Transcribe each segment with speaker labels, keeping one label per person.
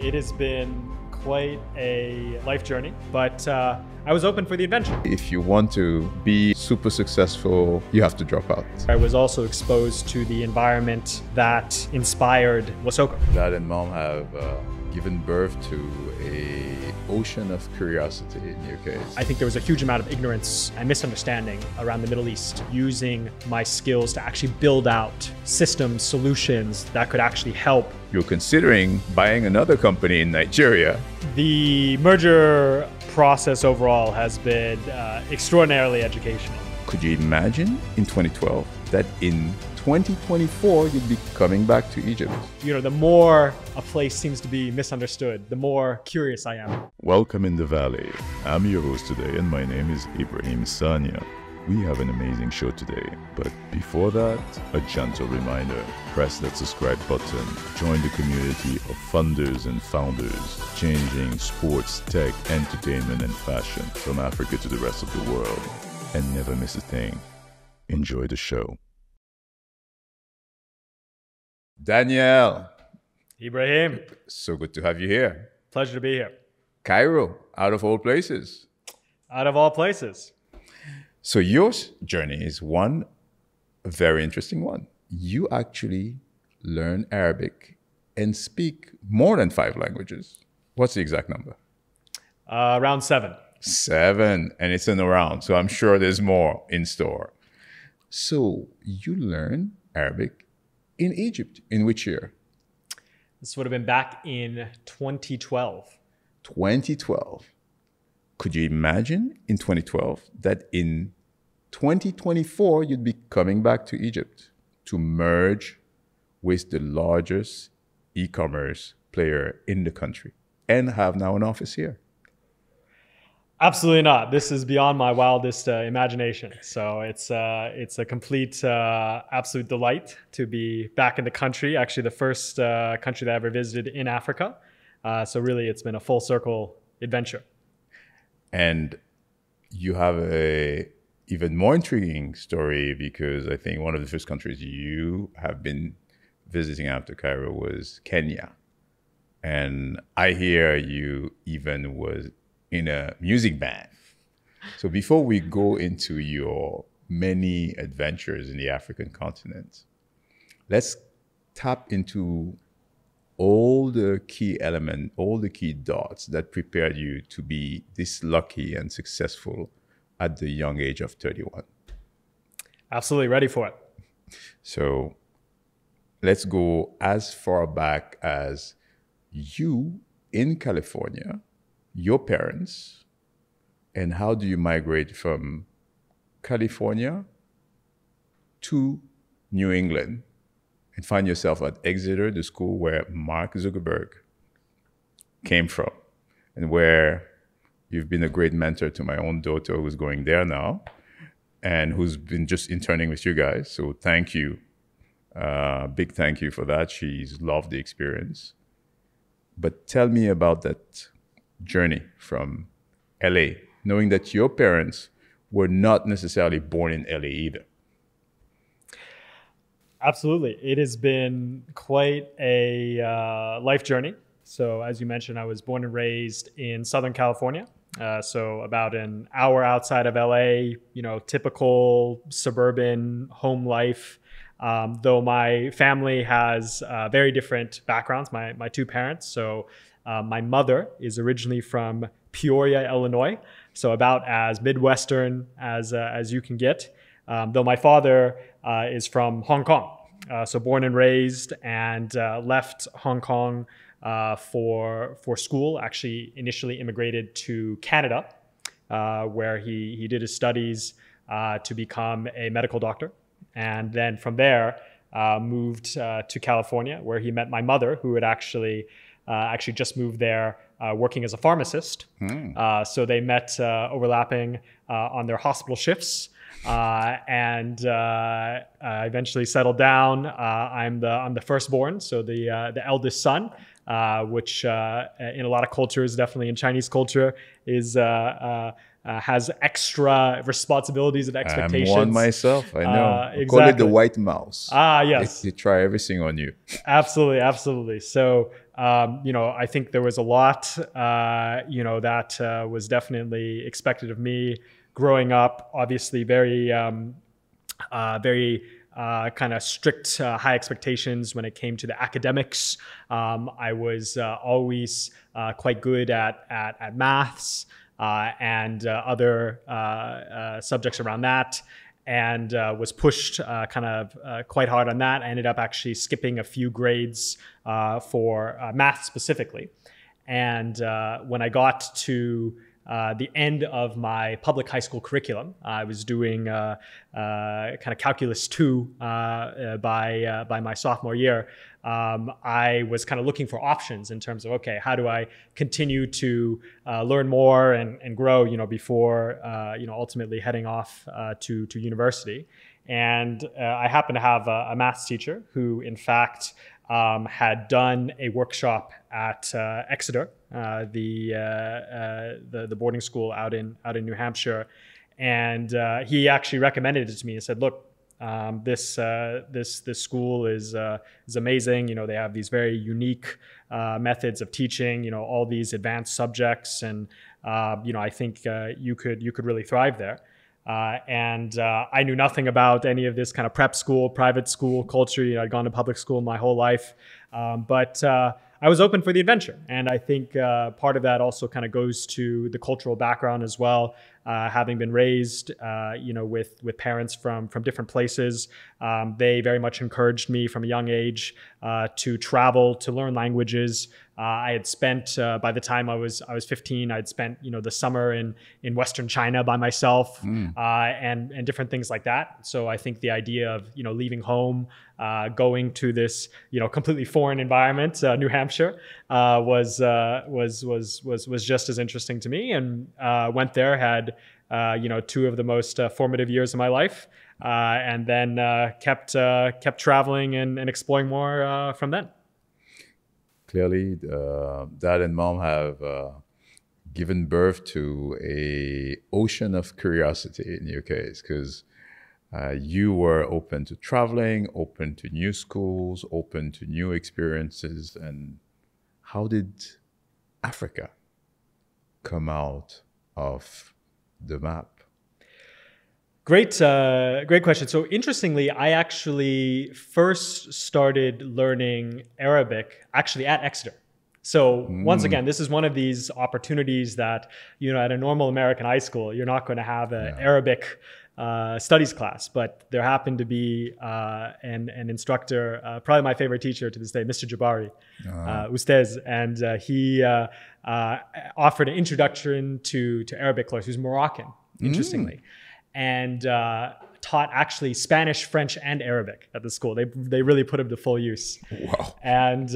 Speaker 1: It has been quite a life journey, but uh, I was open for the adventure.
Speaker 2: If you want to be super successful, you have to drop out.
Speaker 1: I was also exposed to the environment that inspired Wasoko.
Speaker 2: Dad and mom have uh, given birth to a ocean of curiosity in your case.
Speaker 1: I think there was a huge amount of ignorance and misunderstanding around the Middle East, using my skills to actually build out systems, solutions that could actually help.
Speaker 2: You're considering buying another company in Nigeria.
Speaker 1: The merger process overall has been uh, extraordinarily educational.
Speaker 2: Could you imagine in 2012 that in 2024 you'd be coming back to Egypt?
Speaker 1: You know, the more a place seems to be misunderstood, the more curious I am.
Speaker 3: Welcome in the valley. I'm your host today, and my name is Ibrahim Sagna. We have an amazing show today, but before that, a gentle reminder press that subscribe button, join the community of funders and founders, changing sports, tech, entertainment, and fashion from Africa to the rest of the world, and never miss a thing. Enjoy the show.
Speaker 2: Daniel,
Speaker 1: Ibrahim,
Speaker 2: so good to have you here.
Speaker 1: pleasure to be here.
Speaker 2: Cairo, out of all places.
Speaker 1: Out of all places.
Speaker 2: So your journey is one very interesting one. You actually learn Arabic and speak more than five languages. What's the exact number?
Speaker 1: Uh, round seven.
Speaker 2: Seven, and it's in around. So I'm sure there's more in store. So you learn Arabic in Egypt. In which year?
Speaker 1: This would have been back in 2012.
Speaker 2: 2012. Could you imagine in 2012 that in 2024 you'd be coming back to Egypt to merge with the largest e commerce player in the country and have now an office here?
Speaker 1: Absolutely not. This is beyond my wildest uh, imagination. So it's uh, it's a complete, uh, absolute delight to be back in the country. Actually, the first uh, country that I ever visited in Africa. Uh, so really, it's been a full circle adventure.
Speaker 2: And you have a even more intriguing story because I think one of the first countries you have been visiting after Cairo was Kenya. And I hear you even was in a music band. So before we go into your many adventures in the African continent, let's tap into all the key element, all the key dots that prepared you to be this lucky and successful at the young age of 31.
Speaker 1: Absolutely ready for it.
Speaker 2: So let's go as far back as you in California, your parents, and how do you migrate from California to New England and find yourself at Exeter, the school where Mark Zuckerberg came from and where you've been a great mentor to my own daughter who's going there now and who's been just interning with you guys. So thank you. Uh, big thank you for that. She's loved the experience. But tell me about that journey from LA, knowing that your parents were not necessarily born in LA either.
Speaker 1: Absolutely. It has been quite a uh, life journey. So, as you mentioned, I was born and raised in Southern California. Uh, so, about an hour outside of LA, you know, typical suburban home life. Um, though my family has uh, very different backgrounds, my, my two parents. So, uh, my mother is originally from Peoria, Illinois. So, about as Midwestern as, uh, as you can get. Um, though my father uh, is from Hong Kong. Uh, so born and raised and uh, left Hong Kong uh, for, for school. Actually, initially immigrated to Canada, uh, where he, he did his studies uh, to become a medical doctor. And then from there, moved to California, where he met my mother, who had actually actually just moved there uh, working as a pharmacist. Uh, so they met uh, overlapping on their hospital shifts. And I eventually settled down. I'm the I'm the firstborn, so the the eldest son, which in a lot of cultures, definitely in Chinese culture, is uh, has extra responsibilities and expectations.
Speaker 2: I'm one myself. I know.
Speaker 1: Uh,
Speaker 2: I Call it the white mouse.
Speaker 1: Ah, yes.
Speaker 2: They, they try everything on you.
Speaker 1: Absolutely, absolutely. So um, you know, I think there was a lot, uh, you know, that uh, was definitely expected of me growing up. Obviously, very, um, uh, very uh, kind of strict, uh, high expectations when it came to the academics. Um, I was uh, always uh, quite good at at, at maths uh, and other subjects around that. And was pushed kind of quite hard on that. I ended up actually skipping a few grades for math specifically. And when I got to uh, the end of my public high school curriculum. I was doing uh, uh, kind of calculus two by by my sophomore year. Um, I was kind of looking for options in terms of okay, how do I continue to learn more and, and grow, you know, before you know ultimately heading off to to university. And I happen to have a, a maths teacher who, in fact, um, had done a workshop at uh, Exeter, uh, the, uh, uh, the, the boarding school out in out in New Hampshire, and uh, he actually recommended it to me and said, "Look, um, this this this school is is amazing. You know, they have these very unique methods of teaching. You know, all these advanced subjects, and you know, I think you could you could really thrive there." Uh, and uh, I knew nothing about any of this kind of prep school, private school culture. You know, I'd gone to public school my whole life, um, but uh, I was open for the adventure. And I think uh, part of that also kind of goes to the cultural background as well uh, having been raised, uh, you know, with with parents from from different places, um, they very much encouraged me from a young age to travel, to learn languages. Uh, I had spent uh, by the time I was I was 15, I'd spent you know the summer in in Western China by myself, mm. and and different things like that. So I think the idea of you know leaving home, going to this you know completely foreign environment, New Hampshire, was was was was was just as interesting to me, and went there had uh, you know, two of the most uh, formative years of my life, uh, and then uh, kept uh, kept traveling and, and exploring more from then.
Speaker 2: Clearly, uh, dad and mom have uh, given birth to a ocean of curiosity in your case, because uh, you were open to traveling, open to new schools, open to new experiences, and how did Africa come out of the map?
Speaker 1: Great, uh, great question. So interestingly, I actually first started learning Arabic actually at Exeter. So mm. once again, this is one of these opportunities that you know at a normal American high school, you're not going to have an yeah. Arabic uh, studies class, but there happened to be uh, an, an instructor, uh, probably my favorite teacher to this day, Mr. Jabari, uh-huh. Ustez, and uh, he uh, uh, offered an introduction to, to Arabic course. He was Moroccan, interestingly, mm. And taught actually Spanish, French, and Arabic at the school. They, they really put him to full use.
Speaker 2: Wow!
Speaker 1: And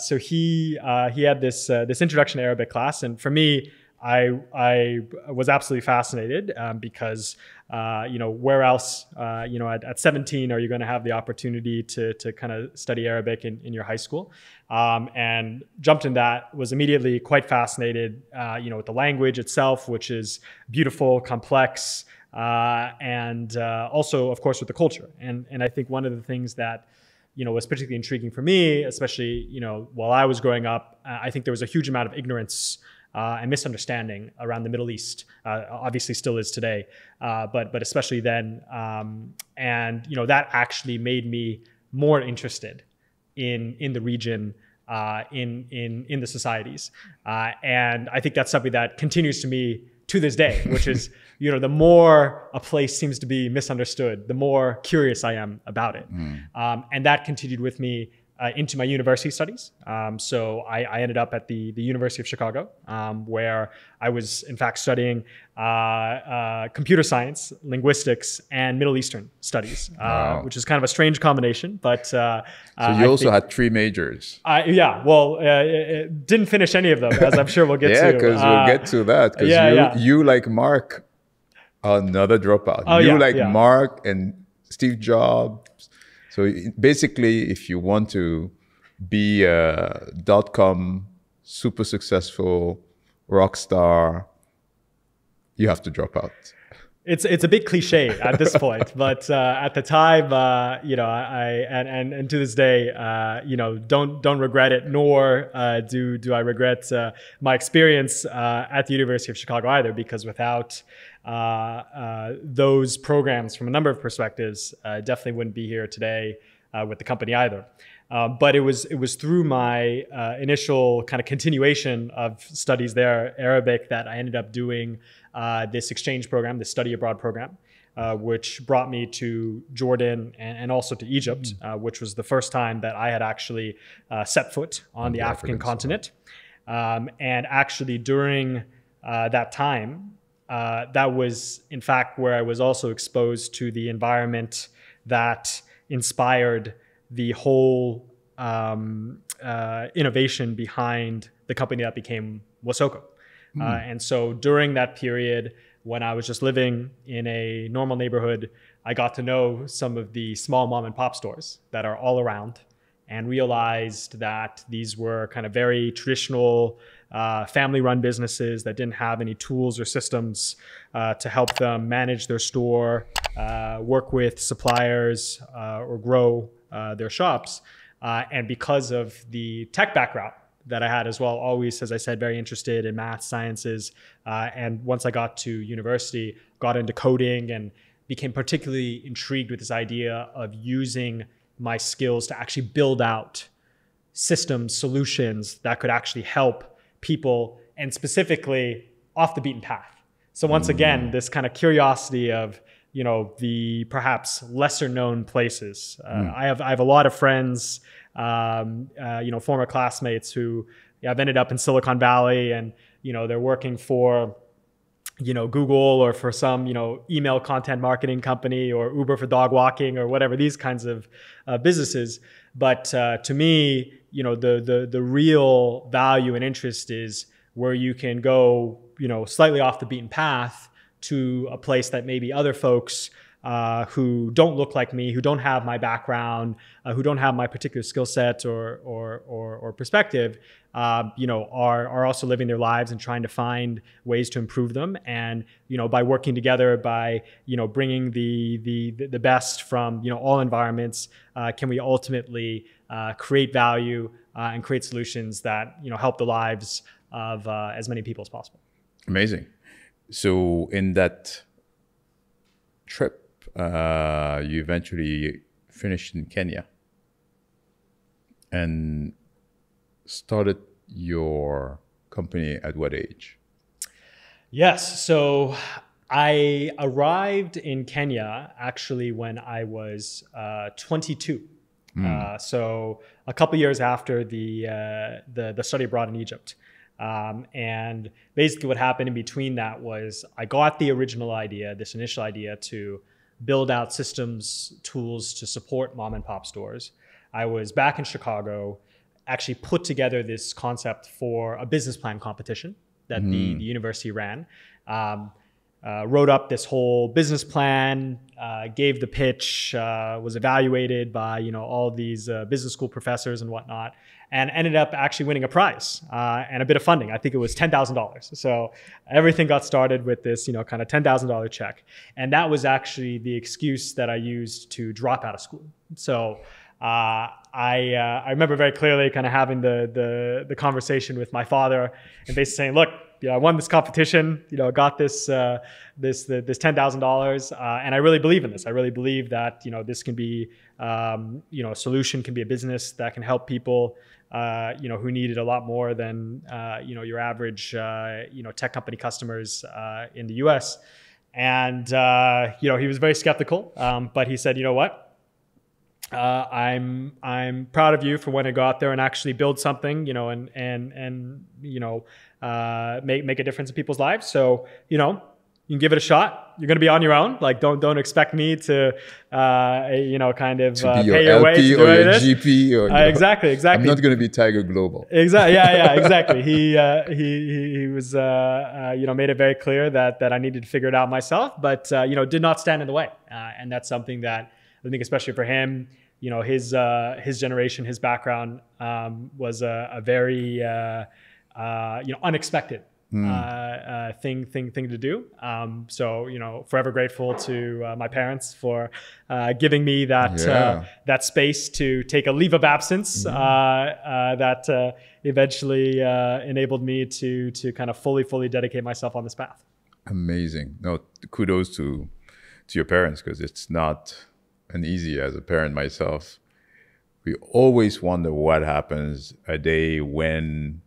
Speaker 1: so he he had this this introduction to Arabic class, and for me. I I was absolutely fascinated um, because uh, you know where else uh, you know at, at 17 are you going to have the opportunity to to kind of study Arabic in, in your high school um, and jumped in that was immediately quite fascinated uh, you know with the language itself which is beautiful complex uh, and uh, also of course with the culture and and I think one of the things that you know was particularly intriguing for me especially you know while I was growing up I think there was a huge amount of ignorance uh, and misunderstanding around the Middle East. Uh, obviously, still is today, uh, but but especially then. Um, and you know that actually made me more interested in in the region. Uh, in in in the societies, uh, and I think that's something that continues to me to this day, which is you know the more a place seems to be misunderstood, the more curious I am about it, mm. um, and that continued with me uh, into my university studies. Um, so I, I, ended up at the, the University of Chicago, um, where I was in fact studying uh, uh, computer science, linguistics, and Middle Eastern studies, uh, wow. which is kind of a strange combination. But uh,
Speaker 2: so you also had three majors.
Speaker 1: yeah, well, didn't finish any of them, as I'm sure we'll get
Speaker 2: yeah,
Speaker 1: to.
Speaker 2: Yeah, because we'll get to that. Because yeah, you, yeah. you, like Mark, another dropout. Oh, you like Mark and Steve Jobs so basically, if you want to be a dot com super successful rock star, you have to drop out.
Speaker 1: it's it's a bit cliche at this point, but uh, at the time, uh, you know, I and, and and to this day, uh, you know, don't don't regret it, nor uh, do do I regret uh, my experience uh, at the University of Chicago either, because without those programs, from a number of perspectives, definitely wouldn't be here today with the company either. Um, but it was it was through my uh, initial kind of continuation of studies there, Arabic, that I ended up doing uh, this exchange program, this study abroad program, uh, which brought me to Jordan and, and also to Egypt, mm. which was the first time that I had actually uh, set foot on, on the, the, African, African continent. Um, and actually, during uh, that time, that was in fact where I was also exposed to the environment that inspired the whole um, uh, innovation behind the company that became Wasoko. Mm. Uh, and so during that period, when I was just living in a normal neighborhood, I got to know some of the small mom and pop stores that are all around and realized that these were kind of very traditional uh, family run businesses that didn't have any tools or systems uh, to help them manage their store, uh, work with suppliers, uh, or grow uh, their shops. And because of the tech background that I had as well, always, as I said, very interested in math, sciences. And once I got to university, got into coding and became particularly intrigued with this idea of using my skills to actually build out systems, solutions that could actually help people and specifically off the beaten path. So once again, this kind of curiosity of you know the perhaps lesser known places. Uh, mm. I have I have a lot of friends, um, uh, you know, former classmates who have ended up in Silicon Valley, and you know they're working for you know Google or for some you know email content marketing company or Uber for dog walking or whatever these kinds of uh, businesses. But uh, to me, you know the the the real value and interest is where you can go you know slightly off the beaten path to a place that maybe other folks uh, who don't look like me, who don't have my background, uh, who don't have my particular skill set or, or, or, or perspective, uh, you know, are, are also living their lives and trying to find ways to improve them. And, you know, by working together, by, you know, bringing the, the, the best from, you know, all environments, uh, can we ultimately uh, create value uh, and create solutions that, you know, help the lives of as many people as possible.
Speaker 2: Amazing so in that trip, uh, you eventually finished in Kenya and started your company at what age?
Speaker 1: Yes. So I arrived in Kenya actually when I was uh, 22. Mm. Uh, so a couple years after the, uh, the, the study abroad in Egypt. Um, and basically, what happened in between that was I got the original idea, this initial idea to build out systems, tools to support mom and pop stores. I was back in Chicago, actually put together this concept for a business plan competition that mm. the, the, university ran. Um, uh, wrote up this whole business plan, uh, gave the pitch, uh, was evaluated by you know all these uh, business school professors and whatnot, and ended up actually winning a prize uh, and a bit of funding. I think it was ten thousand dollars. So everything got started with this you know kind of ten thousand dollar check, and that was actually the excuse that I used to drop out of school. So. Uh, I, I remember very clearly kind of having the, the, the conversation with my father and basically saying, look, you know, I won this competition, you know, got this, uh, this, the, this $10,000. Uh, and I really believe in this. I really believe that, you know, this can be, um, you know, a solution can be a business that can help people, uh, you know, who need it a lot more than, uh, you know, your average, uh, you know, tech company customers uh, in the US. And, you know, he was very skeptical, um, but he said, you know what? Uh, I'm I'm proud of you for when I go out there and actually build something, you know, and and and you know, uh, make make a difference in people's lives. So you know, you can give it a shot. You're going to be on your own. Like don't don't expect me to, uh, you know, kind of
Speaker 2: uh, pay your, way to do or your GP or
Speaker 1: uh, exactly exactly.
Speaker 2: I'm not going to be Tiger Global.
Speaker 1: Exactly. Yeah, yeah, exactly. he, uh, he he was uh, uh, you know made it very clear that that I needed to figure it out myself, but uh, you know did not stand in the way, uh, and that's something that I think especially for him, you know, his uh, his generation, his background um, was a, a very uh, you know unexpected uh, uh, thing thing thing to do. Um, so you know, forever grateful to uh, my parents for uh, giving me that
Speaker 2: Yeah.
Speaker 1: uh, that space to take a leave of absence uh, uh, that uh, eventually uh, enabled me to to kind of fully fully dedicate myself on this path.
Speaker 2: Amazing. No, kudos to to your parents because it's not an easy as a parent myself. We always wonder what happens a day when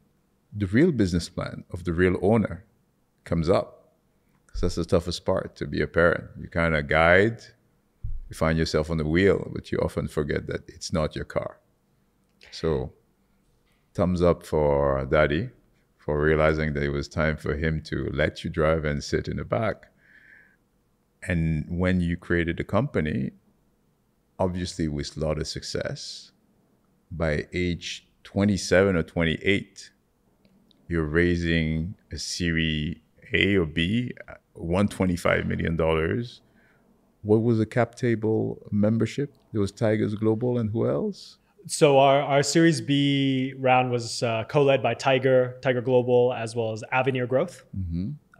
Speaker 2: the real business plan of the real owner comes up. 'Cause that's the toughest part to be a parent. You kind of guide, you find yourself on the wheel, but you often forget that it's not your car. So, thumbs up for daddy for realizing that it was time for him to let you drive and sit in the back. And when you created the company, obviously with a lot of success, by age 27 or 28, you're raising a Series A or B, uh, $125 million. What was the cap table membership? There was Tigers Global and who else?
Speaker 1: So our, our Series B round was uh, co-led by Tiger, Tiger Global, as well as Avenir Growth.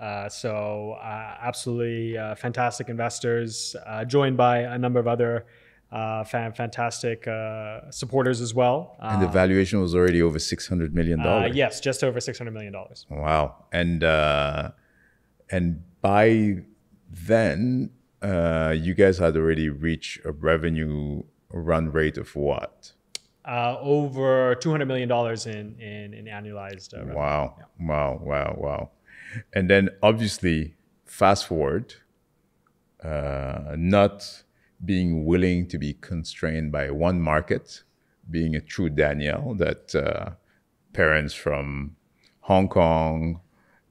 Speaker 1: Uh, so uh, absolutely uh, fantastic investors, uh, joined by a number of other uh, fan, fantastic uh, supporters as well.
Speaker 2: And the
Speaker 1: Uh,
Speaker 2: valuation was already over $600 million.
Speaker 1: uh, yes, just over six hundred million dollars.
Speaker 2: Wow. And uh, and by then, uh, you guys had already reached a revenue run rate of what?
Speaker 1: Uh, over two hundred million dollars in, in in annualized. Uh, revenue.
Speaker 2: Wow. Wow. Wow. Wow. And then obviously, fast forward, uh, not being willing to be constrained by one market, being a true Danielle that uh, parents from Hong Kong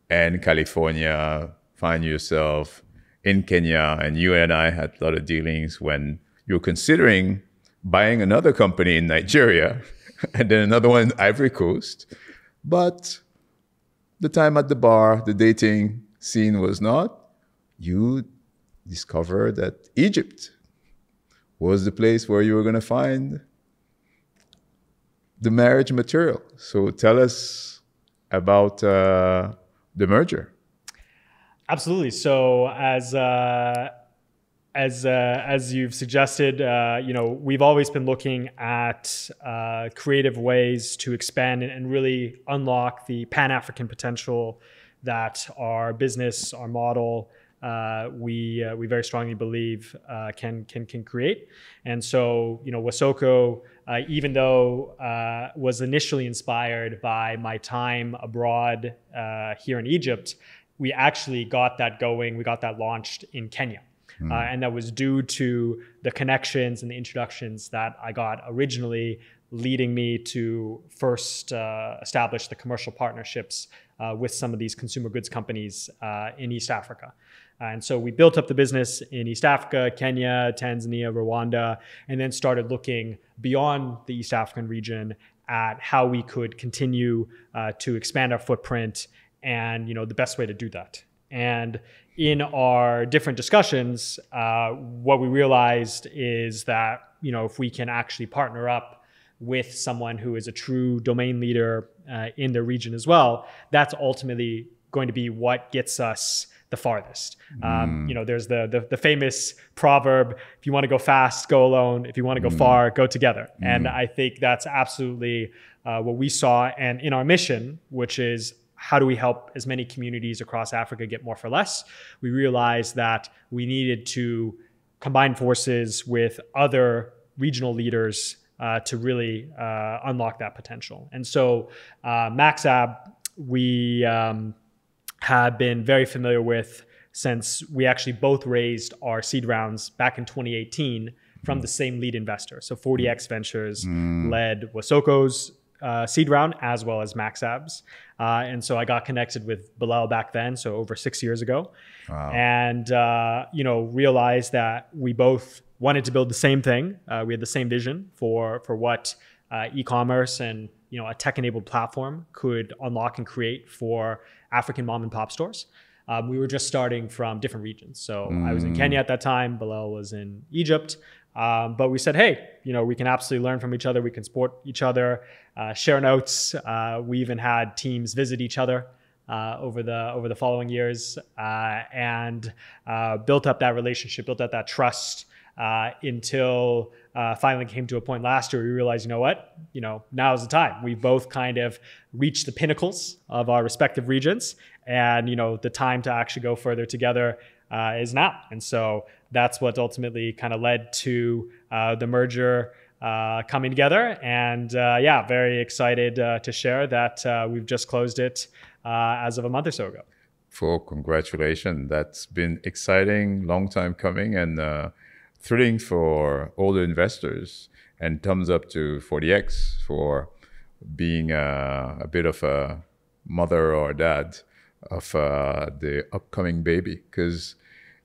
Speaker 2: and California find yourself in Kenya, and you and I had a lot of dealings when you're considering buying another company in Nigeria and then another one in Ivory Coast. But the time at the bar, the dating scene was not. You discovered that Egypt was the place where you were going to find the marriage material. So tell us about uh, the merger.
Speaker 1: Absolutely. So as uh, as uh, as you've suggested, uh, you know, we've always been looking at uh, creative ways to expand and, and really unlock the Pan African potential that our business, our model, uh, we uh, we very strongly believe uh, can can can create. And so, you know, Wasoko, uh, even though uh, was initially inspired by my time abroad uh, here in Egypt, we actually got that going. We got that launched in Kenya. Uh, and that was due to the connections and the introductions that I got originally, leading me to first uh, establish the commercial partnerships uh, with some of these consumer goods companies uh, in East Africa. And so we built up the business in East Africa, Kenya, Tanzania, Rwanda, and then started looking beyond the East African region at how we could continue uh, to expand our footprint and you know the best way to do that. And in our different discussions, uh, what we realized is that you know if we can actually partner up with someone who is a true domain leader uh, in the region as well, that's ultimately going to be what gets us the farthest. Um, you know, there's the, the the famous proverb: "If you want to go fast, go alone. If you want to go far, go together." And I think that's absolutely uh, what we saw, and in our mission, which is how do we help as many communities across Africa get more for less? We realized that we needed to combine forces with other regional leaders uh, to really uh, unlock that potential. And so, uh, MaxAb, we um, had been very familiar with since we actually both raised our seed rounds back in 2018 from the same lead investor. So 4DX Ventures led Wasoko's uh, seed round as well as MaxAb's. Uh, and so I got connected with Bilal back then, so over six years ago, and uh, you know realized that we both wanted to build the same thing. Uh, we had the same vision for for what uh, e-commerce and you know a tech-enabled platform could unlock and create for African mom and pop stores. Um, we were just starting from different regions. So I was in Kenya at that time. Bilal was in Egypt. Um, but we said, hey, you know, we can absolutely learn from each other. We can support each other, uh, share notes. Uh, we even had teams visit each other uh, over the over the following years, uh, and uh, built up that relationship, built up that trust uh, until uh, finally came to a point last year. We realized, you know what, you know, now is the time. We both kind of reached the pinnacles of our respective regions, and you know, the time to actually go further together is now. And so that's what ultimately kind of led to the merger uh, coming together. And uh, yeah, very excited uh, to share that uh, we've just closed it uh, as of a month or so ago.
Speaker 2: For congratulations. That's been exciting, long time coming, and uh, thrilling for all the investors. And thumbs up to 4DX for being uh, a bit of a mother or dad of uh, the upcoming baby. Because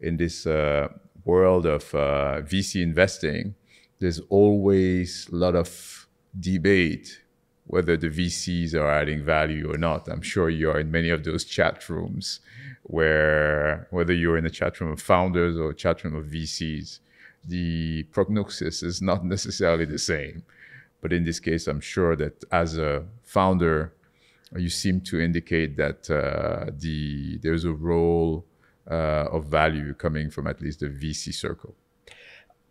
Speaker 2: in this uh, world of VC investing, there's always a lot of debate whether the VCs are adding value or not. I'm sure you are in many of those chat rooms where whether you're in a chat room of founders or a chat room of VCs, the prognosis is not necessarily the same. But in this case, I'm sure that as a founder, you seem to indicate that uh, the there's a role uh, of value coming from at least the VC circle.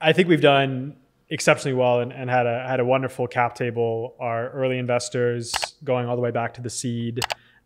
Speaker 1: I think we've done exceptionally well and, and, had a had a wonderful cap table. Our early investors going all the way back to the seed,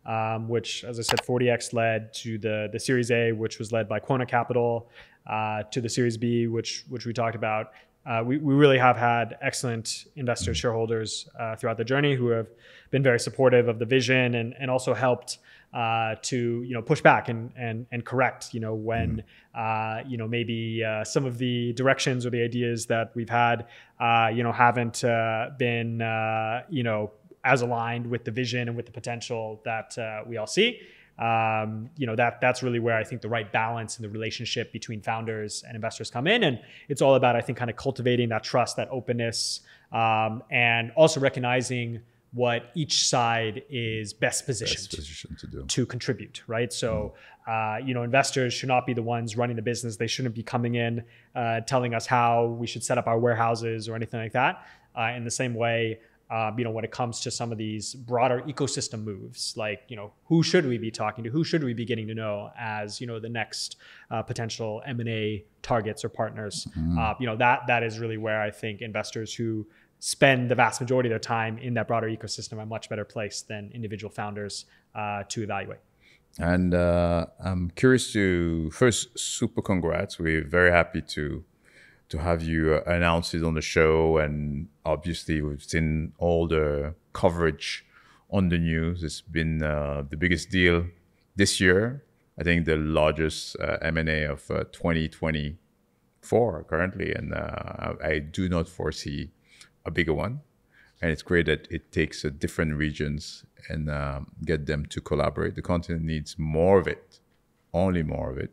Speaker 1: um, which, as I said, 4DX led to the the Series A, which was led by Quona Capital, uh, to the Series B, which which we talked about. Uh, we, we really have had excellent investors, mm-hmm. shareholders uh, throughout the journey who have been very supportive of the vision and, and also helped uh, to you know push back and and and correct you know when mm. uh, you know maybe uh, some of the directions or the ideas that we've had uh, you know haven't uh, been uh, you know as aligned with the vision and with the potential that we all see. Um, you know that that's really where I think the right balance in the relationship between founders and investors come in, and it's all about I think kind of cultivating that trust, that openness, um, and also recognizing what each side is best positioned, best positioned to, to, contribute, right? So, mm. uh, you know, investors should not be the ones running the business. They shouldn't be coming in uh, telling us how we should set up our warehouses or anything like that. Uh, in the same way, uh, you know, when it comes to some of these broader ecosystem moves, like you know, who should we be talking to? Who should we be getting to know as you know the next uh, potential M and A targets or partners? Mm. you know, that that is really where I think investors who spend the vast majority of their time in that broader ecosystem are much better placed than individual founders uh, to evaluate.
Speaker 2: And uh, I'm curious to first, super congrats. We're very happy to to have you uh, announce it on the show, and obviously we've seen all the coverage on the news. It's been uh, the biggest deal this year. I think the largest uh, M&A of uh, 2024 currently, and I do not foresee a bigger one. And it's great that it takes uh, different regions and um, get them to collaborate. The continent needs more of it, only more of it.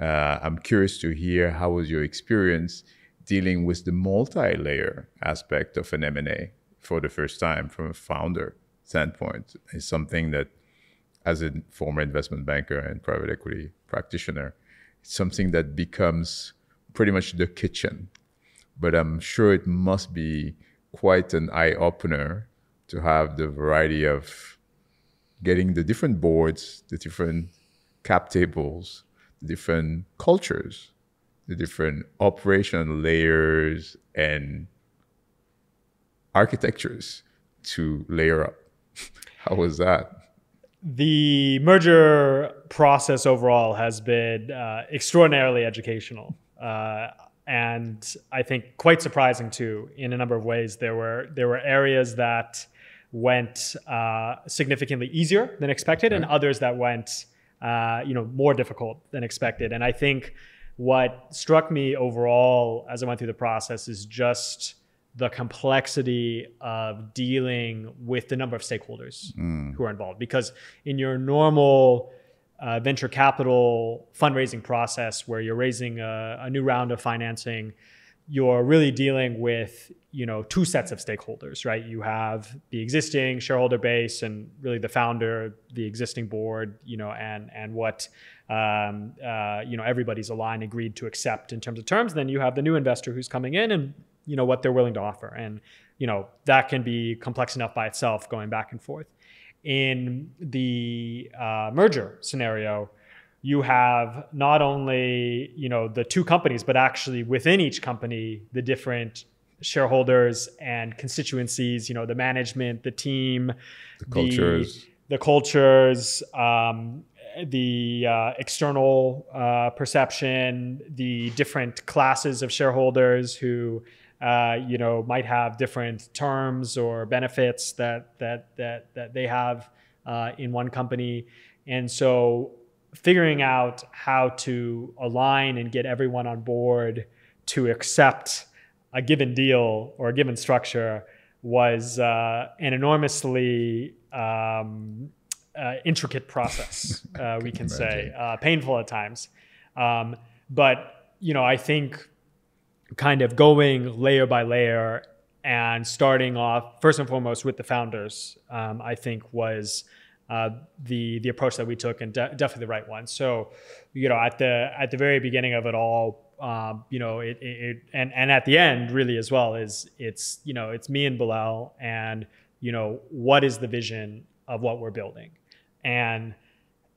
Speaker 2: Uh, I'm curious to hear how was your experience dealing with the multi-layer aspect of an M&A for the first time from a founder standpoint. It's something that, as a former investment banker and private equity practitioner, it's something that becomes pretty much the kitchen but I'm sure it must be quite an eye opener to have the variety of getting the different boards, the different cap tables, different cultures, the different operational layers and architectures to layer up. How was that?
Speaker 1: The merger process overall has been uh, extraordinarily educational. Uh, and I think quite surprising too in a number of ways. There were there were areas that went uh, significantly easier than expected, and others that went uh, you know more difficult than expected. And I think what struck me overall as I went through the process is just the complexity of dealing with the number of stakeholders mm. who are involved. Because in your normal uh, venture capital fundraising process where you're raising a, a, new round of financing you're really dealing with you know two sets of stakeholders right? You have the existing shareholder base and really the founder the existing board you know and and what um, uh, you know everybody's aligned agreed to accept in terms of terms. Then you have the new investor who's coming in and you know what they're willing to offer. And you know that can be complex enough by itself going back and forth. In the uh, merger scenario, you have not only you know the two companies, but actually within each company the different shareholders and constituencies. You know, the management, the team,
Speaker 2: The cultures.
Speaker 1: the, the cultures, um, the uh, external uh, perception, the different classes of shareholders who, uh, you know, might have different terms or benefits that that that that they have uh, in one company, and so figuring out how to align and get everyone on board to accept a given deal or a given structure was uh, an enormously um, uh, intricate process, uh, we can say, uh, painful at times. Um, but, you know, I think kind of going layer by layer and starting off first and foremost with the founders, um, I think was uh, the the approach that we took and de- definitely the right one. So, you know, at the at the very beginning of it all, um, you know, it, it, it and and at the end really as well is it's you know it's me and Bilal and you know what is the vision of what we're building, and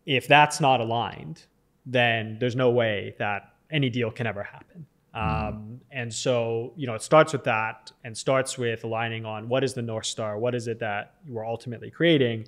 Speaker 1: if that's not aligned, then there's no way that any deal can ever happen. Um, and so, you know, it starts with that and starts with aligning on what is the North Star? What is it that we're ultimately creating?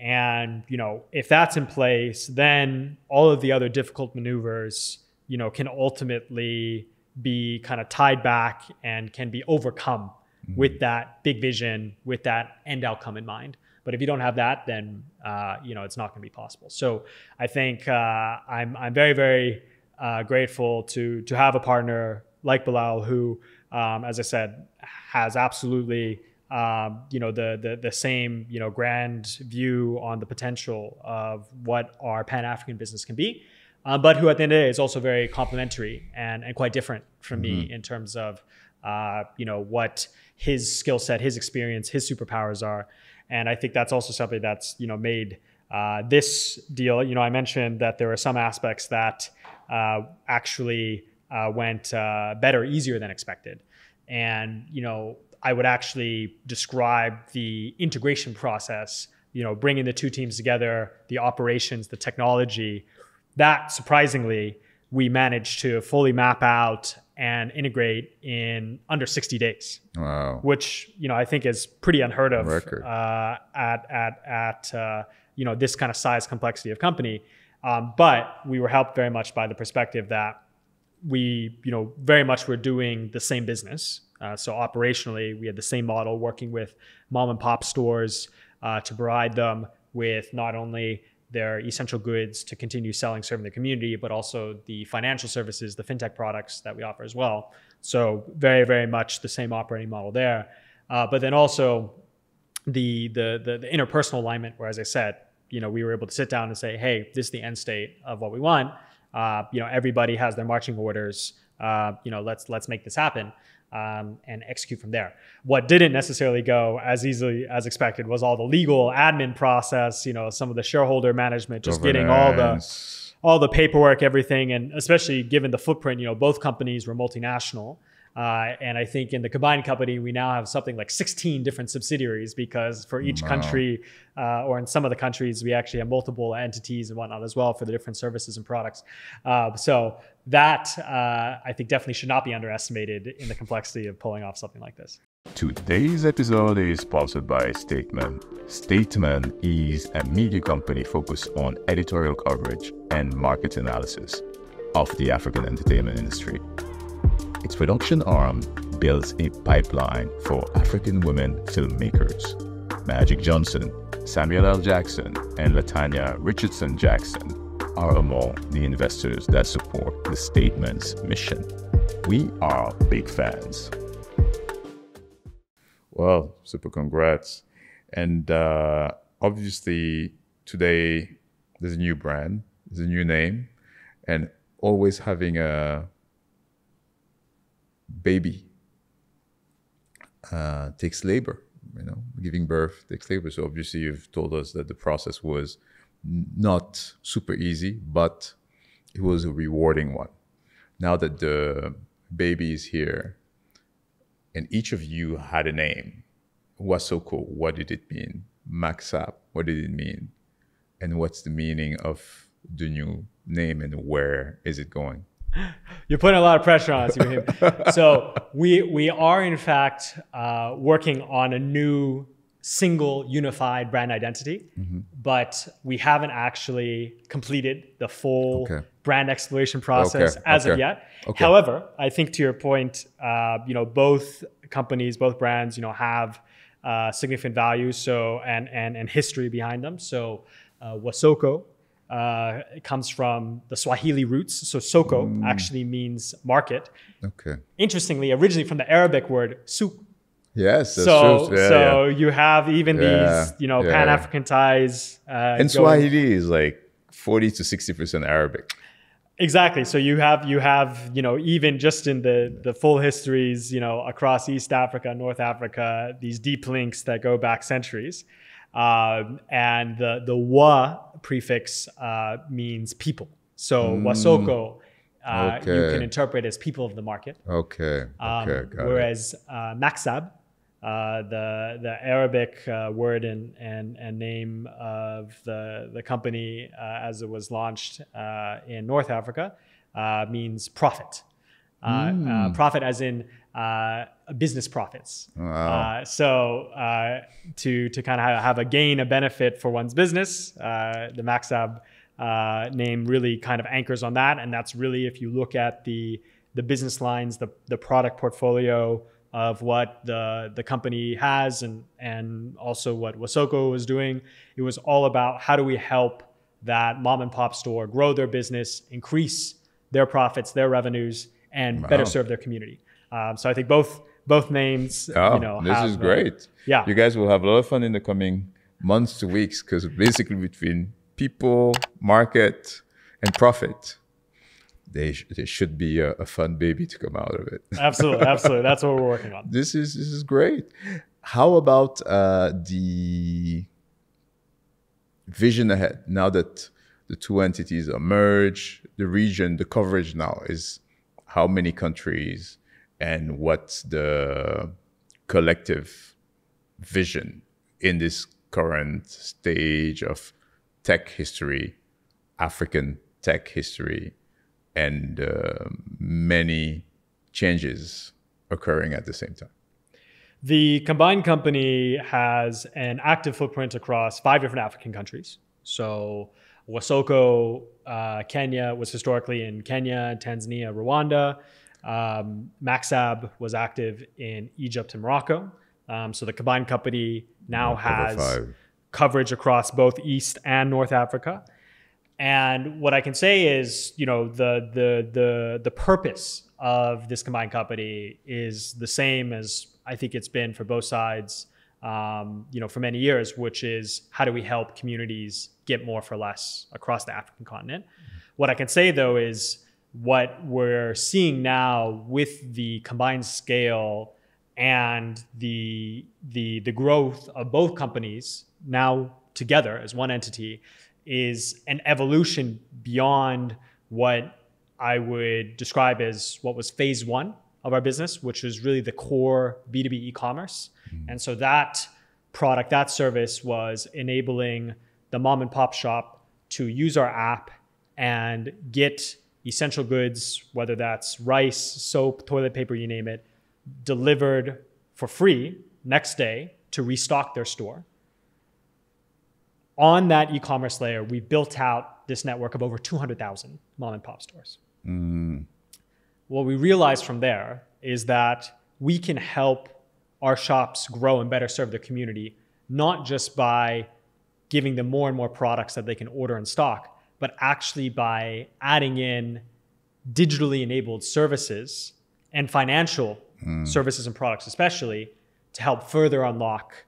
Speaker 1: And, you know, if that's in place, then all of the other difficult maneuvers, you know, can ultimately be kind of tied back and can be overcome with that big vision, with that end outcome in mind. But if you don't have that, then uh, you know it's not going to be possible. So I think uh, I'm I'm very very uh, grateful to to have a partner like Bilal who, um, as I said, has absolutely um, you know the, the the same you know grand view on the potential of what our Pan African business can be, uh, but who at the end of the day is also very complementary and and quite different from me in terms of uh, you know what his skill set, his experience, his superpowers are, and I think that's also something that's you know made uh, this deal. You know, I mentioned that there are some aspects that uh, actually uh, went uh, better, easier than expected, and you know I would actually describe the integration process. You know, bringing the two teams together, the operations, the technology. That surprisingly, we managed to fully map out and integrate in under 60 days
Speaker 2: Wow.
Speaker 1: which you know I think is pretty unheard of
Speaker 2: Record.
Speaker 1: uh, at at at uh, you know this kind of size complexity of company. Um, but we were helped very much by the perspective that we you know very much were doing the same business. Uh, so operationally, we had the same model, working with mom and pop stores uh, to provide them with not only their essential goods to continue selling, serving the community, but also the financial services, the fintech products that we offer as well. So very, very much the same operating model there. Uh, but then also the, the the the interpersonal alignment, where as I said, you know, we were able to sit down and say, hey, this is the end state of what we want. Uh, you know, everybody has their marching orders. Uh, you know, let's let's make this happen um, and execute from there. What didn't necessarily go as easily as expected was all the legal admin process. You know, some of the shareholder management, just getting all the all the paperwork, everything, and especially given the footprint, you know, both companies were multinational. Uh, and I think in the combined company, we now have something like 16 different subsidiaries because for each
Speaker 2: Wow.
Speaker 1: country, uh, or in some of the countries, we actually have multiple entities and whatnot as well for the different services and products. Uh, so that uh, I think definitely should not be underestimated in the complexity of pulling off something like this.
Speaker 3: Today's episode is sponsored by Statement. Statement is a media company focused on editorial coverage and market analysis of the African entertainment industry. Its production arm builds a pipeline for African women filmmakers. Magic Johnson, Samuel L. Jackson, and Latanya Richardson Jackson are among the investors that support the statement's mission. We are big fans.
Speaker 2: Well, super congrats. And uh, obviously, today there's a new brand, there's a new name, and always having a baby uh, takes labor. You know, giving birth takes labor. So obviously, you've told us that the process was not super easy, but it was a rewarding one. Now that the baby is here, and each of you had a name. Wasoko, what did it mean? MaxAB, what did it mean? and what's the meaning of the new name and where is it going?
Speaker 1: You're putting a lot of pressure on us, Ibrahim. so we we are in fact uh, working on a new single unified brand identity,
Speaker 2: Mm-hmm.
Speaker 1: but we haven't actually completed the full
Speaker 2: Okay.
Speaker 1: brand exploration process
Speaker 2: Okay,
Speaker 1: as of yet.
Speaker 2: okay.
Speaker 1: However, I think to your point, uh, you know, both companies, both brands, you know, have uh, significant value, so and and and history behind them. So uh, Wasoko. Uh, it comes from the Swahili roots. So Soko
Speaker 2: Mm.
Speaker 1: actually means market.
Speaker 2: Okay.
Speaker 1: Interestingly, originally from the Arabic word souk,
Speaker 2: Yes. That's
Speaker 1: so
Speaker 2: true. Yeah,
Speaker 1: so
Speaker 2: yeah.
Speaker 1: you have even
Speaker 2: Yeah,
Speaker 1: these you know. Pan African ties. Uh,
Speaker 2: And
Speaker 1: going-
Speaker 2: Swahili is like 40 to 60% Arabic.
Speaker 1: Exactly. So you have you have you know even just in the the full histories you know across East Africa, North Africa, these deep links that go back centuries, um, and the the wa prefix uh, means people. So wasoko. Uh, You can interpret as people of the market.
Speaker 2: Okay.
Speaker 1: Um,
Speaker 2: Okay. got
Speaker 1: whereas uh, maksab, uh, the the Arabic uh, word and, and and name of the the company uh, as it was launched uh, in North Africa uh, means profit. Uh, profit as in uh, business profits.
Speaker 2: Wow.
Speaker 1: Uh, so uh, to to kind of have, have a gain, a benefit for one's business, uh, the Maxab uh, name really kind of anchors on that, and that's really if you look at the the business lines, the the product portfolio of what the the company has, and and also what Wasoko was doing, it was all about how do we help that mom and pop store grow their business, increase their profits, their revenues, and better serve their community. Um, so I think both both names,
Speaker 2: Oh,
Speaker 1: you know,
Speaker 2: this
Speaker 1: have,
Speaker 2: is
Speaker 1: uh,
Speaker 2: great.
Speaker 1: yeah.
Speaker 2: You guys will have a lot of fun in the coming months to weeks because basically between people, market, and profit, they sh- there should be a, a fun baby to come out of it.
Speaker 1: absolutely, absolutely. That's what we're working on.
Speaker 2: this is this is great. How about uh, the vision ahead? Now that the two entities are merged, the region, the coverage now is how many countries and what's the collective vision in this current stage of tech history, African tech history, and uh, many changes occurring at the same time.
Speaker 1: The combined company has an active footprint across five different African countries. So Wasoko, uh, Kenya was historically in Kenya, Tanzania, Rwanda. Um, Maxab was active in Egypt and Morocco. Um, so the combined company now has
Speaker 2: five.
Speaker 1: coverage across both East and North Africa. And what I can say is, you know, the the the the purpose of this combined company is the same as I think it's been for both sides, um, you know, for many years, which is how do we help communities get more for less across the African continent. What I can say though is what we're seeing now with the combined scale and the the the growth of both companies now together as one entity is an evolution beyond what I would describe as what was phase one of our business, which was really the core B2B e-commerce. Mm-hmm. And so that product, that service was enabling the mom and pop shop to use our app and get essential goods, whether that's rice, soap, toilet paper, you name it, delivered for free next day to restock their store. On that e-commerce layer, we built out this network of over 200,000 mom and pop stores. Mm. What we realized from there is that we can help our shops grow and better serve their community, not just by giving them more and more products that they can order in stock, but actually by adding in digitally enabled services and financial hmm. services and products, especially to help further unlock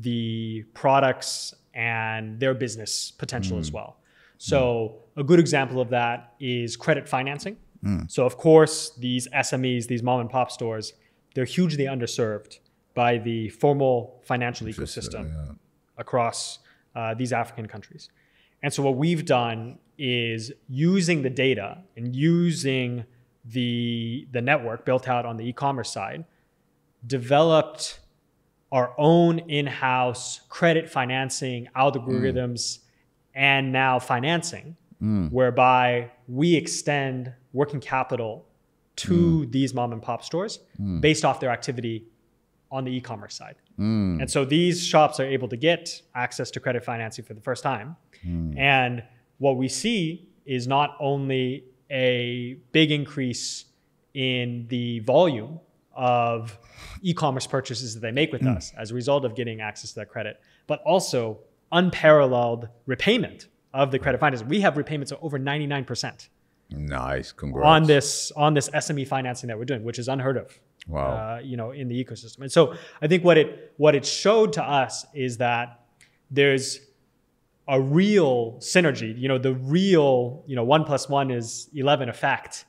Speaker 1: the products and their business potential as hmm. well. So, hmm. a good example of that is credit financing. So, of course, these SMEs, these mom and pop stores, they're hugely underserved by the formal financial ecosystem across uh, these African countries. And so, what we've done is using the data and using the, the network built out on the e commerce side, developed our own in house credit financing algorithms and now financing, mm. whereby we extend working capital to mm. these mom and pop stores mm. based off their activity on the e-commerce side. Mm. And so these shops are able to get access to credit financing for the first time. Mm. And what we see is not only a big increase in the volume of e-commerce purchases that they make with mm. us as a result of getting access to that credit, but also unparalleled repayment of the credit financing. We have repayments of over 99%
Speaker 2: Nice. Congrats.
Speaker 1: on this on this SME financing that we're doing, which is unheard of.
Speaker 2: Wow.
Speaker 1: Uh, you know, in the ecosystem. And so I think what it what it showed to us is that there's a real synergy. You know, the real you know one plus one is eleven effect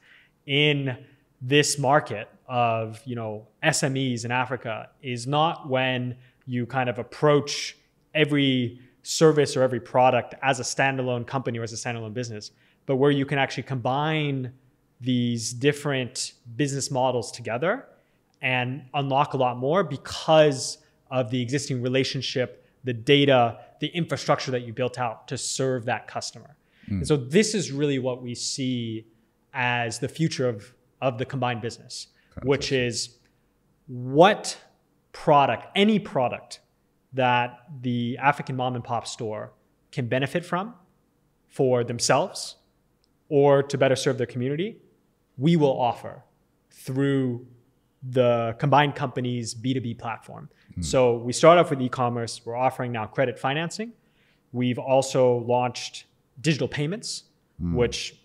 Speaker 1: in this market of you know SMEs in Africa is not when you kind of approach every service or every product as a standalone company or as a standalone business, but where you can actually combine these different business models together and unlock a lot more because of the existing relationship, the data, the infrastructure that you built out to serve that customer. Hmm. And so this is really what we see as the future of, of the combined business, which is what product, any product that the African mom and pop store can benefit from for themselves or to better serve their community, we will offer through the combined company's B2B platform. So we start off with e-commerce. We're offering now credit financing. We've also launched digital payments, which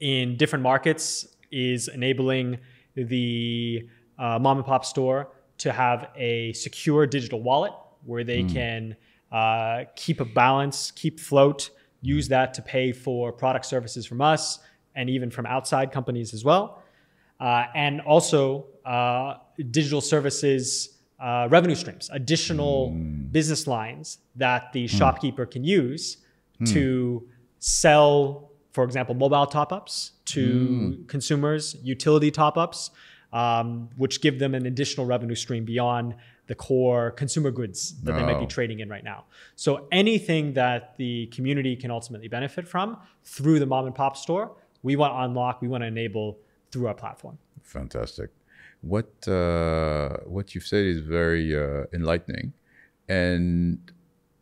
Speaker 1: in different markets is enabling the uh, mom and pop store to have a secure digital wallet where they can uh, keep a balance, keep float, use that to pay for product services from us and even from outside companies as well. Uh, and also uh, digital services uh, revenue streams, additional business lines that the shopkeeper can use to sell, for example, mobile top ups to consumers, utility top ups, um, which give them an additional revenue stream beyond the core consumer goods that they might be
Speaker 2: Oh.
Speaker 1: trading in right now. So anything that the community can ultimately benefit from through the mom and pop store, we want to unlock, we want to enable through our platform.
Speaker 2: Fantastic. What uh, what you've said is very uh, enlightening, and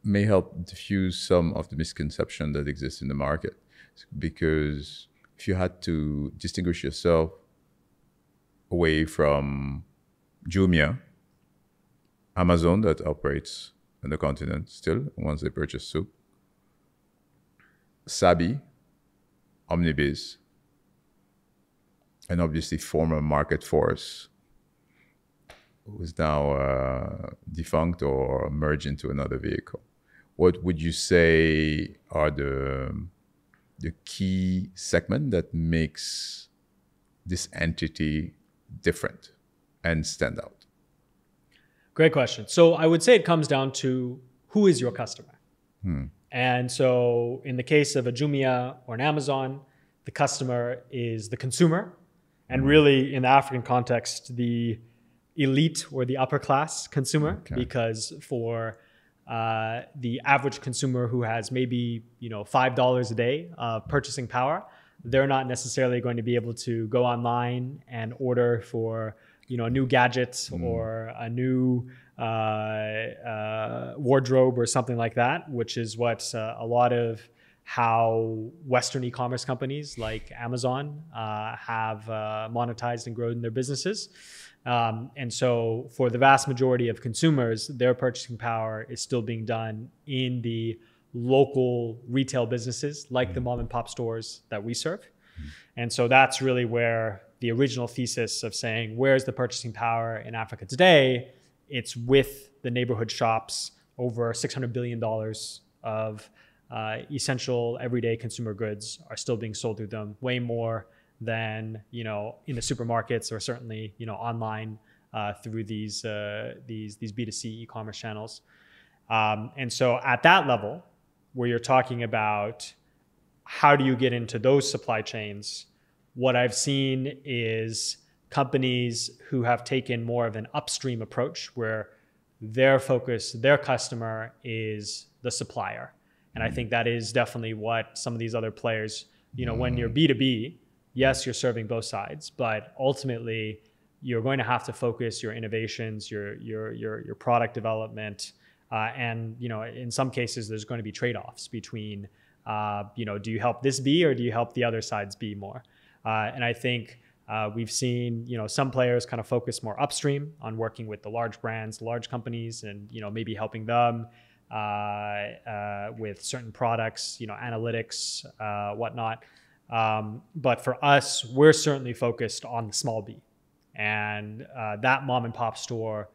Speaker 2: may help diffuse some of the misconception that exists in the market. Because if you had to distinguish yourself away from Jumia, Amazon that operates on the continent still once they purchase soup, Sabi, Omnibiz, and obviously former MarketForce who is now uh, defunct or merged into another vehicle. What would you say are the the key segment that makes this entity different and stand out?
Speaker 1: Great question. So I would say it comes down to who is your customer. And so in the case of a Jumia or an Amazon, the customer is the consumer. And really, in the African context, the elite or the upper class consumer, because for uh, the average consumer who has maybe you know five dollars a day of purchasing power, they're not necessarily going to be able to go online and order for you know a new gadget or a new uh, uh, wardrobe or something like that, which is what uh, a lot of how Western e-commerce companies like Amazon uh, have uh, monetized and grown their businesses. Um, and so, for the vast majority of consumers, their purchasing power is still being done in the local retail businesses like the mom and pop stores that we serve. And so, that's really where the original thesis of saying, where's the purchasing power in Africa today? It's with the neighborhood shops, over $600 billion of uh, essential everyday consumer goods are still being sold through them, way more than you know in the supermarkets or certainly you know online uh, through these uh, these these B2C e-commerce channels. Um, and so at that level, where you're talking about how do you get into those supply chains, what I've seen is companies who have taken more of an upstream approach where their focus, their customer is the supplier. And I think that is definitely what some of these other players, you know, when you're B2B, yes, you're serving both sides, but ultimately you're going to have to focus your innovations, your your your your product development, uh, and you know, in some cases, there's going to be trade-offs between, uh, you know, do you help this B or do you help the other sides B more? Uh, and I think uh, we've seen, you know, some players kind of focus more upstream on working with the large brands, large companies, and you know, maybe helping them with certain products, you know, analytics, whatnot. Um, but for us, we're certainly focused on the small B and uh, that mom and pop store,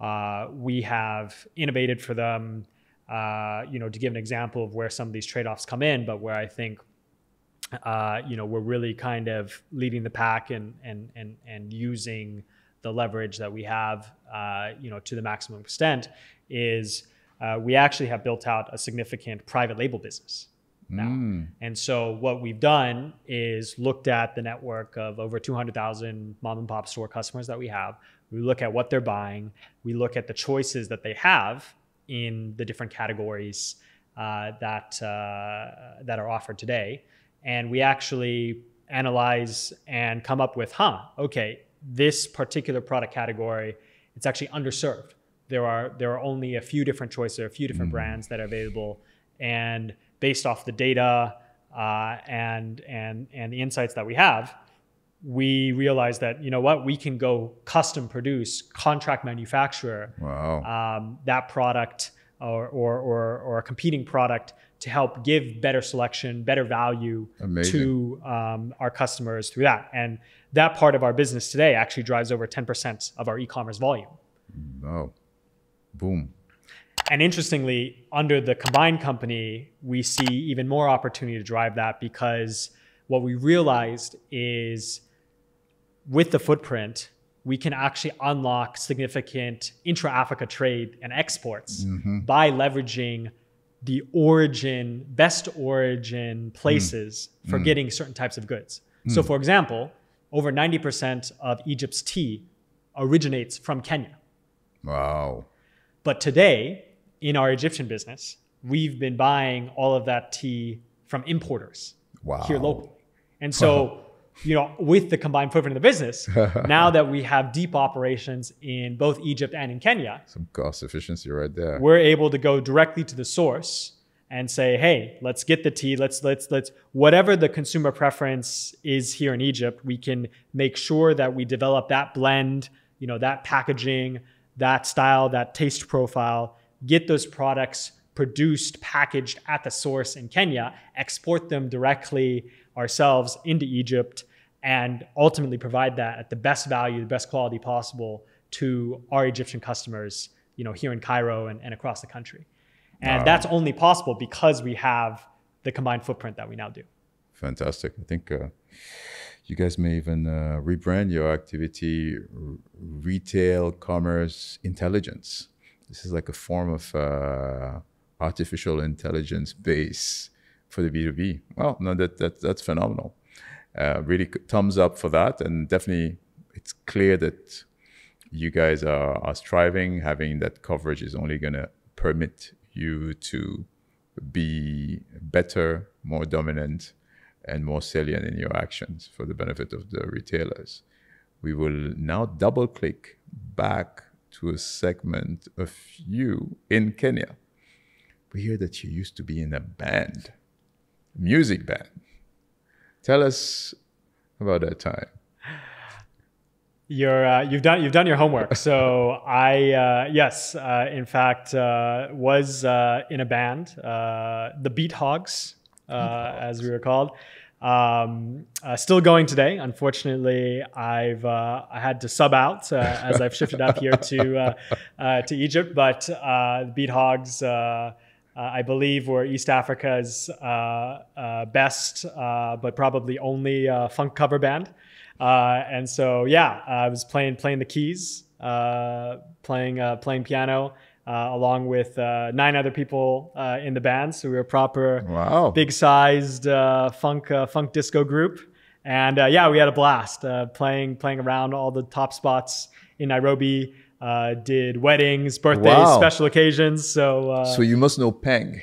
Speaker 1: uh, we have innovated for them. Uh, you know, to give an example of where some of these trade-offs come in, but where I think, uh, you know, we're really kind of leading the pack and and and and using the leverage that we have, uh, you know, to the maximum extent, is uh, we actually have built out a significant private label business now. Mm. And so what we've done is looked at the network of over 200,000 mom and pop store customers that we have. We look at what they're buying. We look at the choices that they have in the different categories uh, that uh, that are offered today, and we actually analyze and come up with, huh, okay, this particular product category, it's actually underserved. There are there are only a few different choices, a few different mm. brands that are available, and based off the data uh, and and and the insights that we have, we realize that you know what we can go custom produce, contract manufacturer wow. um, that product or, or or or a competing product to help give better selection, better value Amazing. to um, our customers through that. And that part of our business today actually drives over 10% of our e-commerce volume.
Speaker 2: Oh, boom.
Speaker 1: And interestingly, under the combined company, we see even more opportunity to drive that because what we realized is with the footprint, we can actually unlock significant intra Africa trade and exports mm-hmm. by leveraging the origin, best origin places mm. for mm. getting certain types of goods. Mm. So, for example, over 90% of Egypt's tea originates from Kenya.
Speaker 2: Wow.
Speaker 1: But today, in our Egyptian business, we've been buying all of that tea from importers wow. here locally. And so, you know, with the combined footprint of the business, now that we have deep operations in both Egypt and in Kenya,
Speaker 2: some cost efficiency right there.
Speaker 1: We're able to go directly to the source and say, "Hey, let's get the tea. Let's let's let's whatever the consumer preference is here in Egypt, we can make sure that we develop that blend, you know, that packaging, that style, that taste profile get those products produced, packaged at the source in Kenya, export them directly ourselves into Egypt, and ultimately provide that at the best value, the best quality possible to our Egyptian customers, you know, here in Cairo and, and across the country. And wow. that's only possible because we have the combined footprint that we now do.
Speaker 2: Fantastic. I think uh, you guys may even uh, rebrand your activity retail commerce intelligence this is like a form of uh, artificial intelligence base for the B2B. Well, no, that, that that's phenomenal. Uh, really thumbs up for that. And definitely it's clear that you guys are, are striving. Having that coverage is only going to permit you to be better, more dominant, and more salient in your actions for the benefit of the retailers. We will now double click back to a segment of you in Kenya. We hear that you used to be in a band, music band. Tell us about that time.
Speaker 1: You're uh, you've done you've done your homework. So I uh, yes, uh, in fact, uh, was uh, in a band, uh, the Beat Hogs, as we were called. Um, uh, still going today. Unfortunately, I've uh, I had to sub out uh, as I've shifted up here to uh, uh, to Egypt. But uh, Beat Hogs, I believe, were East Africa's best, but probably only funk cover band. and so, yeah, I was playing playing the keys, playing playing piano uh, along with uh, nine other people uh, in the band. So we were a proper, wow. big-sized uh, funk uh, funk disco group, and uh, yeah, we had a blast playing playing around all the top spots in Nairobi. did weddings, birthdays, wow. special occasions. So
Speaker 2: so you must know Peng.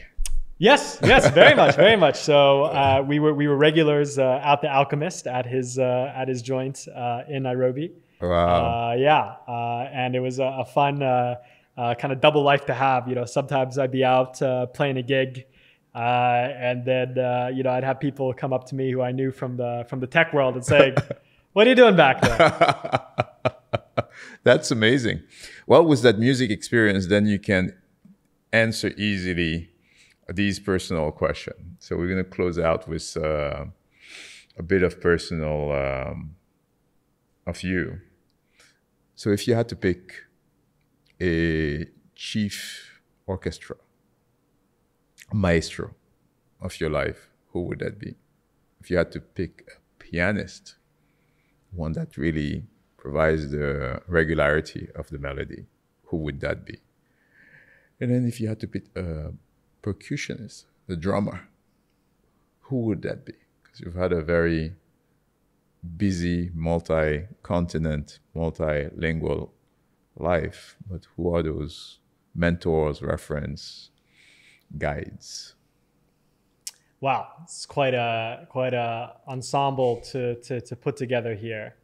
Speaker 1: Yes, yes, very much, very much. So uh, we were we were regulars uh, at the Alchemist at his uh, at his joint uh, in Nairobi.
Speaker 2: Wow.
Speaker 1: Uh, yeah, uh, and it was a, a fun kind of double life to have. You know, sometimes I'd be out playing a gig, and then you know I'd have people come up to me who I knew from the from the tech world and say, "What are you doing back there?"
Speaker 2: That's amazing. Well, with that music experience, then you can answer easily these personal questions. So we're going to close out with uh, a bit of personal um, of you. So if you had to pick a chief orchestra, maestro of your life, who would that be? If you had to pick a pianist, one that really provides the regularity of the melody, who would that be? And then if you had to pick a percussionist, the drummer, who would that be? Because you've had a very busy, multi continent, multilingual life, but who are those mentors, reference, guides?
Speaker 1: Wow, it's quite a quite a ensemble to to, to put together here.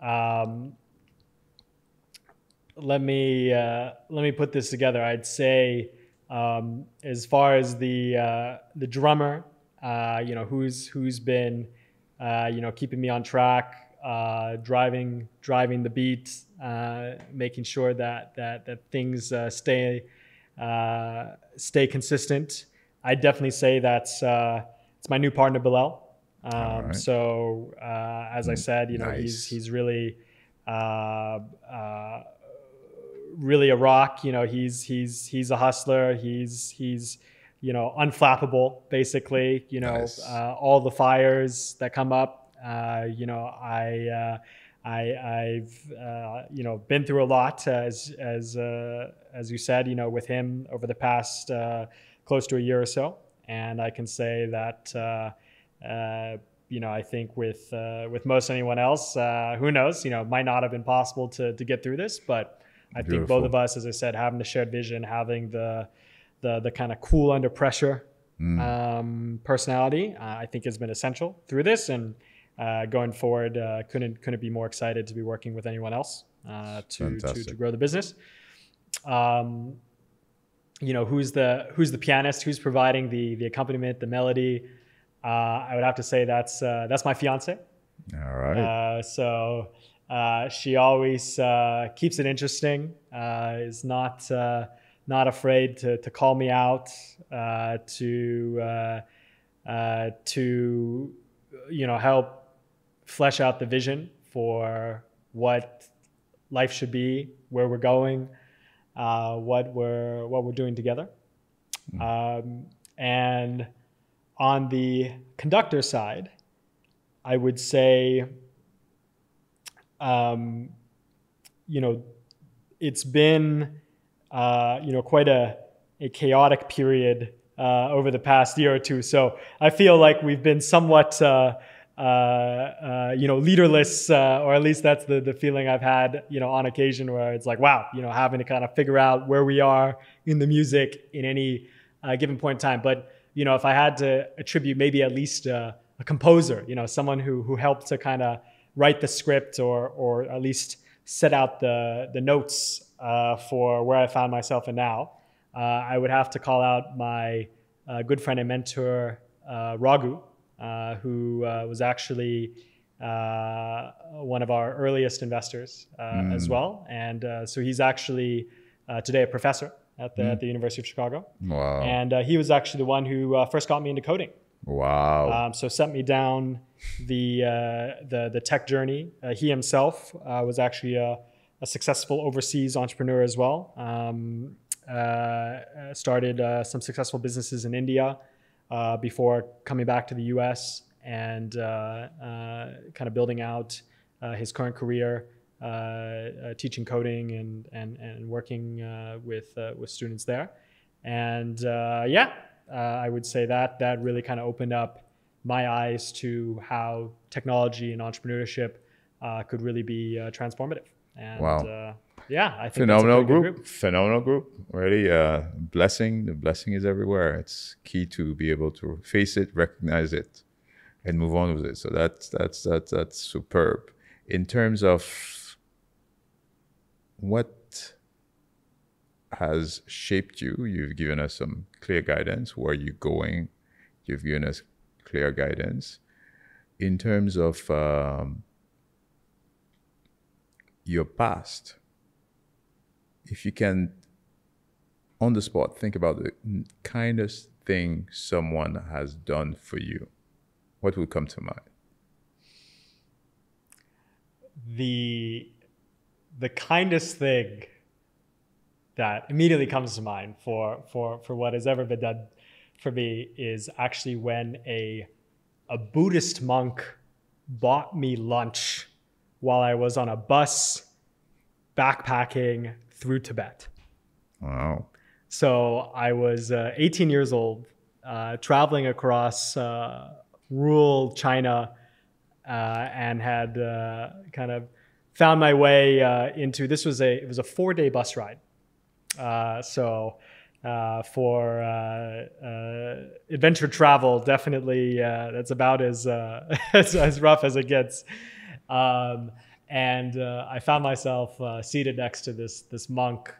Speaker 1: Um, let me uh, let me put this together. I'd say um, as far as the uh, the drummer, uh, you know, who's who's been uh, you know keeping me on track, uh, driving driving the beat, uh, making sure that that that things uh, stay stay consistent. I definitely say that's it's my new partner Belal. Um, right. So as I said, you know, nice. he's he's really really a rock. You know, he's he's he's a hustler. He's he's you know unflappable basically. You know, nice. uh, all the fires that come up. Uh, you know, I. Uh, I, have uh, you know been through a lot as as uh, as you said you know with him over the past uh, close to a year or so, and I can say that uh, you know I think with with most anyone else who knows you know might not have been possible to to get through this, but I Beautiful. think both of us, as I said, having the shared vision, having the the the kind of cool under pressure mm. um, personality, uh, I think has been essential through this. And uh, going forward, uh, couldn't couldn't be more excited to be working with anyone else uh, to, to, to grow the business. Um, you know who's the who's the pianist, who's providing the the accompaniment, the melody. Uh, I would have to say that's uh, that's my fiance.
Speaker 2: All right.
Speaker 1: so uh, she always uh, keeps it interesting. Uh, is not uh, not afraid to, to call me out, uh, to to you know help flesh out the vision for what life should be, where we're going, what we're what we're doing together, mm. um, and on the conductor side, I would say um, you know, it's been, uh, you know, quite a, a chaotic period uh, over the past year or two. So I feel like we've been somewhat, uh, uh, uh you know, leaderless, uh, or at least that's the, the feeling I've had, you know, on occasion where it's like, wow, you know, having to kind of figure out where we are in the music in any given point in time. But, you know, if I had to attribute maybe at least a composer, you know, someone who, who helped to kind of write the script or or at least set out the the notes uh, for where I found myself in now, uh, I would have to call out my uh, good friend and mentor uh, Raghu, uh, who uh, was actually one of our earliest investors mm. as well, and so he's actually today a professor at the, mm. at the University of Chicago.
Speaker 2: Wow!
Speaker 1: And he was actually the one who first got me into coding.
Speaker 2: Wow!
Speaker 1: Um, so sent me down the uh, the the tech journey. Uh, he himself uh, was actually a, a, successful overseas entrepreneur as well. Um, uh, started uh, some successful businesses in India uh, before coming back to the U.S. and uh, uh, kind of building out uh, his current career. teaching coding and and, and working with with students there, and yeah, I would say that that really kind of opened up my eyes to how technology and entrepreneurship uh, could really be uh, transformative. And,
Speaker 2: Wow.
Speaker 1: Yeah, I think
Speaker 2: phenomenal
Speaker 1: that's a pretty
Speaker 2: group. phenomenal group. Really uh blessing the blessing is everywhere. It's key to be able to face it recognize it and move on with it. So that's that's that's that's superb. In terms of what has shaped you you've given us some clear guidance. Where are you're going? You've given us clear guidance. In terms of um, your past if you can on the spot think about the kindest thing someone has done for you what would come to mind?
Speaker 1: The the kindest thing that immediately comes to mind for for for what has ever been done for me is actually when a a Buddhist monk bought me lunch while I was on a bus backpacking through Tibet.
Speaker 2: wow
Speaker 1: So I was uh, 18 years old, uh, traveling across uh, rural China, uh, and had uh, kind of found my way uh, into. This was a it was a four day bus ride. Uh, so uh, for uh, uh, adventure travel, definitely uh, that's about as, uh, as as rough as it gets. Um, and uh, I found myself uh, seated next to this this monk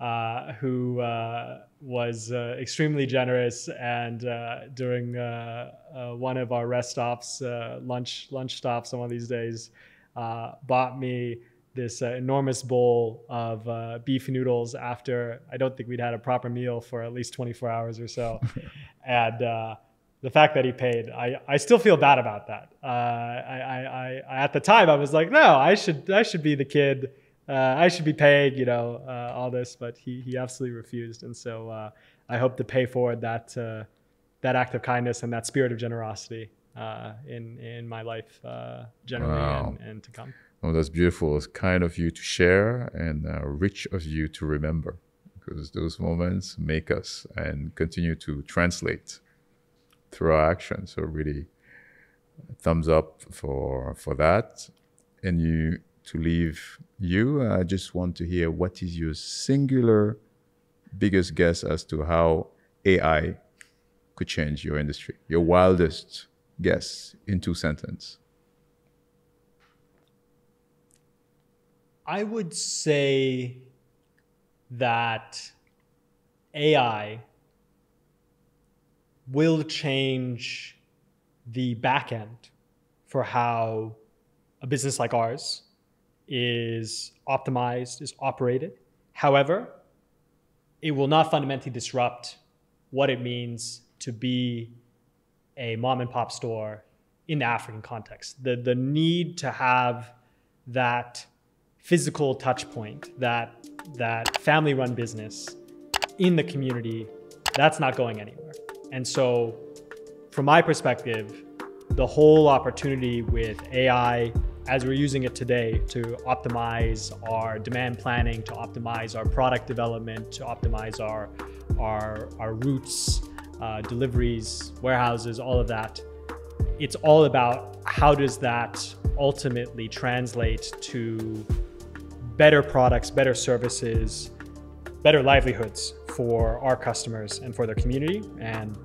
Speaker 1: uh, who uh, was uh, extremely generous. And uh, during uh, uh, one of our rest stops, uh, lunch lunch stops on one of these days, uh, bought me this uh, enormous bowl of uh, beef noodles after I don't think we'd had a proper meal for at least 24 hours or so. and uh, the fact that he paid, I, I still feel bad about that. Uh, I, I, I, at the time, I was like, no, I should I should be the kid. Uh, I should be paying, you know, uh, all this, but he, he absolutely refused. And so uh, I hope to pay forward that uh, that act of kindness and that spirit of generosity uh, in in my life uh, generally
Speaker 2: Wow.
Speaker 1: and, and to come.
Speaker 2: oh that's beautiful it's kind of you to share and uh, rich of you to remember because those moments make us and continue to translate through our actions. So really thumbs up for for that. And you to leave you i just want to hear what is your singular biggest guess as to how ai could change your industry? Your wildest guess in two sentences.
Speaker 1: I would say that AI will change the back end for how a business like ours is optimized, is operated. However, it will not fundamentally disrupt what it means to be a mom and pop store in the African context. The, the need to have that physical touch point, that, that family run business in the community, that's not going anywhere. And so, from my perspective, the whole opportunity with AI as we're using it today to optimize our demand planning, to optimize our product development, to optimize our our, our routes, uh, deliveries, warehouses, all of that. It's all about how does that ultimately translate to better products, better services, better livelihoods for our customers and for their community. And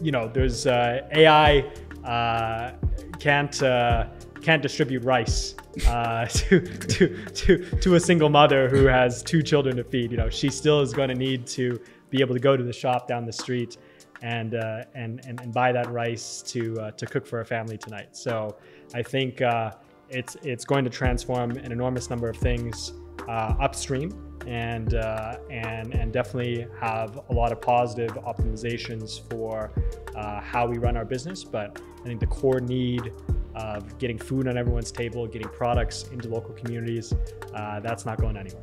Speaker 1: you know, there's uh, AI uh, can't uh, can't distribute rice uh, to, to to to a single mother who has two children to feed. You know, she still is going to need to be able to go to the shop down the street and uh, and, and and buy that rice to uh, to cook for her family tonight. So I think uh, it's it's going to transform an enormous number of things uh, upstream and uh, and and definitely have a lot of positive optimizations for uh, how we run our business. But I think the core need of getting food on everyone's table, getting products into local communities, uh, that's not going anywhere.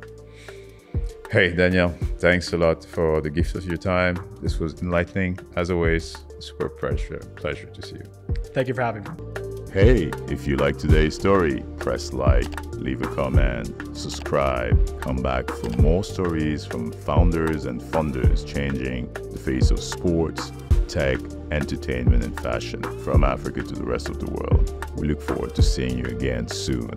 Speaker 2: Hey, Daniel, thanks a lot for the gift of your time. This was enlightening. As always, super pleasure, pleasure to see you.
Speaker 1: Thank you for having me.
Speaker 3: Hey, if you like today's story, press like, leave a comment, subscribe, come back for more stories from founders and funders changing the face of sports, tech, entertainment, and fashion from Africa to the rest of the world. We look forward to seeing you again soon.